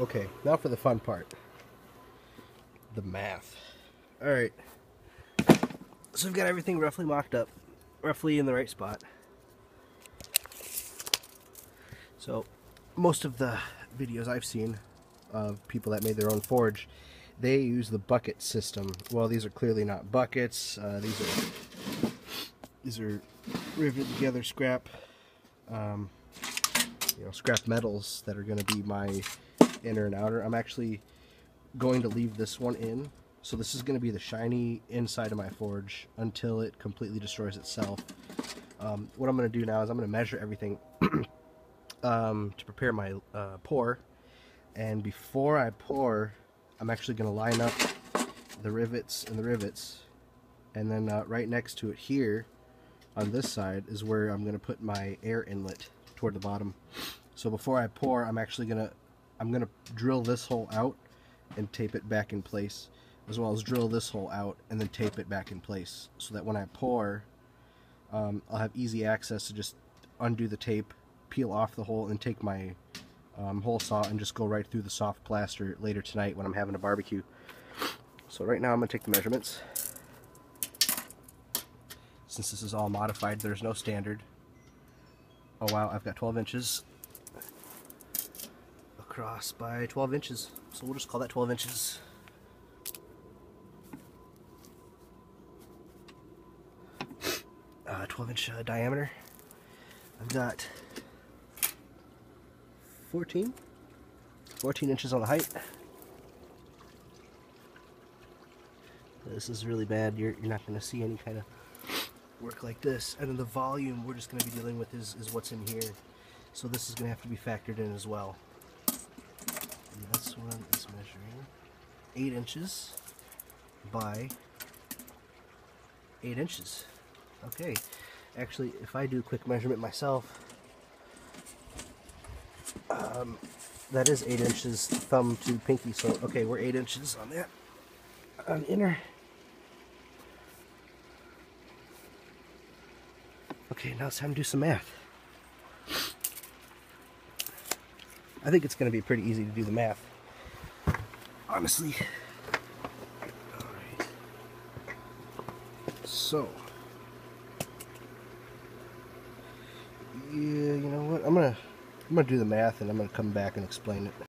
Okay, now for the fun part. The math. Alright. So we've got everything roughly mocked up. Roughly in the right spot. So, most of the videos I've seen of people that made their own forge, they use the bucket system. Well, these are clearly not buckets. Uh, these are these are riveted together scrap, um, you know, scrap metals that are going to be my inner and outer. I'm actually going to leave this one in. So this is going to be the shiny inside of my forge until it completely destroys itself. Um, what I'm going to do now is I'm going to measure everything um, to prepare my uh, pour. And before I pour, I'm actually going to line up the rivets and the rivets. And then uh, right next to it here, on this side, is where I'm going to put my air inlet toward the bottom. So before I pour, I'm actually going to I'm going to drill this hole out and tape it back in place as well as drill this hole out and then tape it back in place so that when I pour um, I'll have easy access to just undo the tape peel off the hole and take my um, hole saw and just go right through the soft plaster later tonight when I'm having a barbecue. So right now I'm to take the measurements. Since this is all modified there's no standard. Oh wow I've got 12 inches across by 12 inches. So we'll just call that 12 inches. Uh, 12 inch uh, diameter. I've got 14, 14 inches on the height. This is really bad. You're, you're not going to see any kind of work like this. And then the volume we're just going to be dealing with is, is what's in here. So this is going to have to be factored in as well. This one is measuring 8 inches by 8 inches. Okay, actually, if I do a quick measurement myself, um, that is 8 inches thumb to pinky, so okay, we're 8 inches on that, on inner. Okay, now it's time to do some math. I think it's going to be pretty easy to do the math. Honestly. So. Yeah, you know what? I'm going to I'm going to do the math and I'm going to come back and explain it.